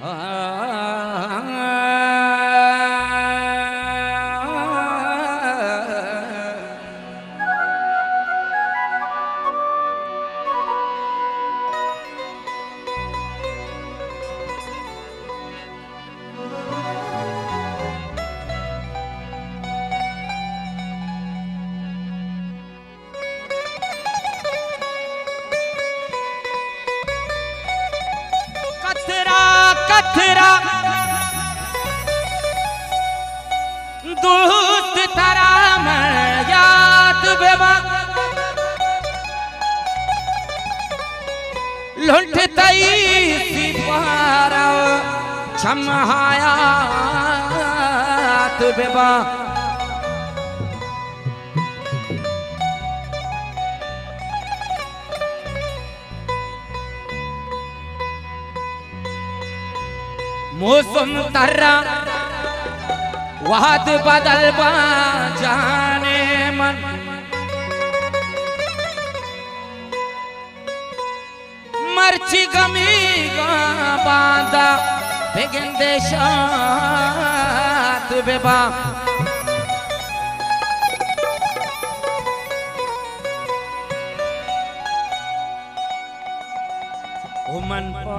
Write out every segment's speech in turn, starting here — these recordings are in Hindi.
啊。छमहायात बेवा मौसम तर्रा वाद बदल बा जाने मन। मर्ची गमी गा बांदा। बेगिन देशात बेबा। उमन पा।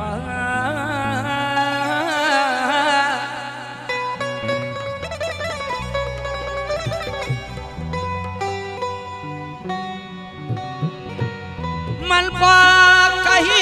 मलबा कहीं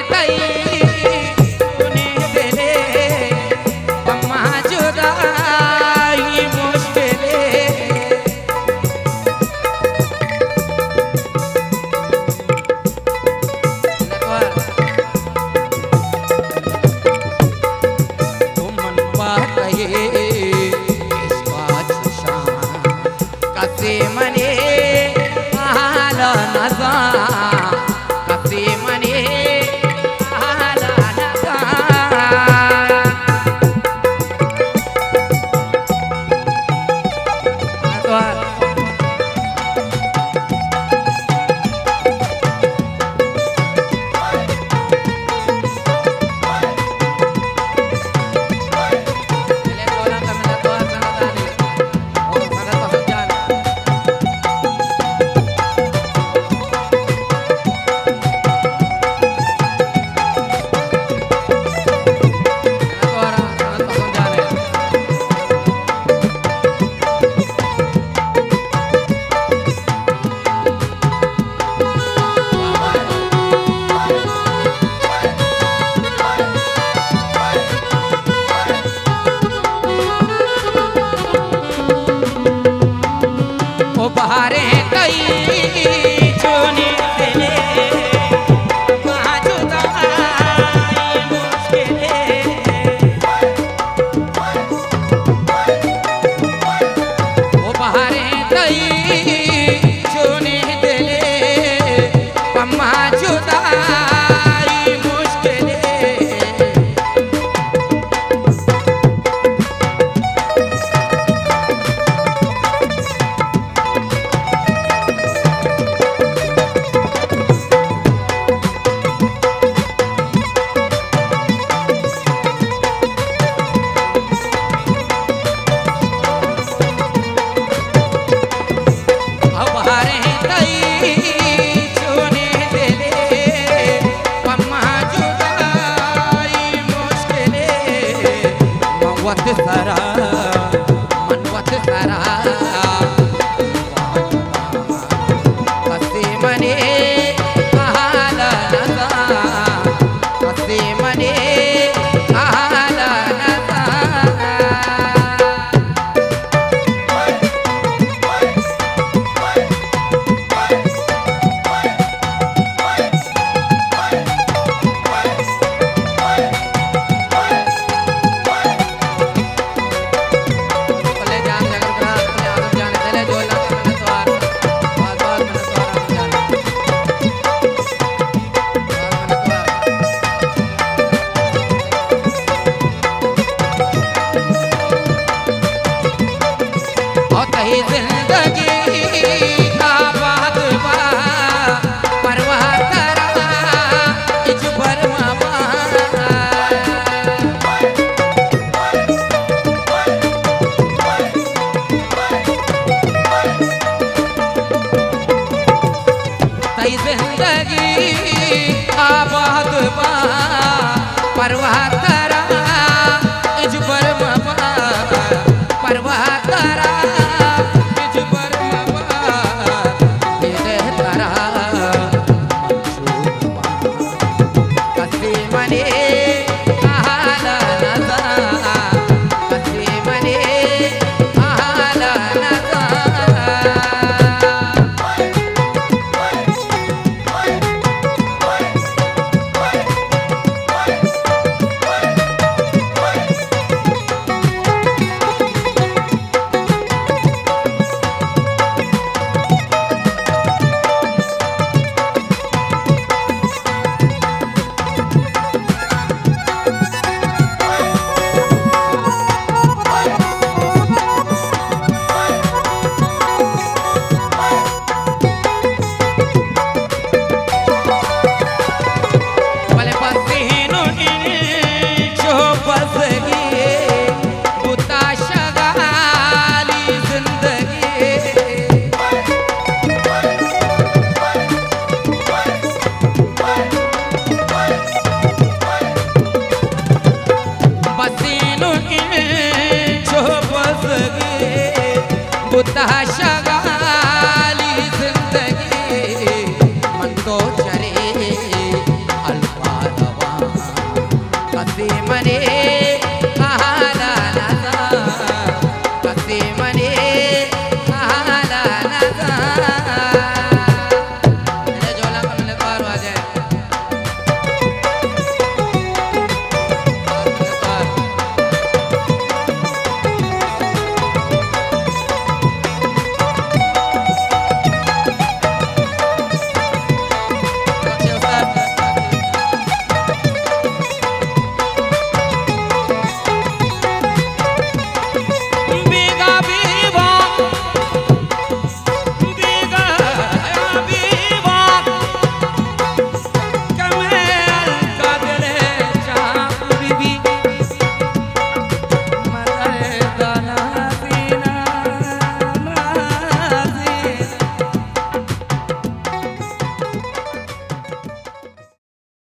कसे ज़िंदगी आबाद परवा तारा इजबर मबा परवा तारा। The Tasha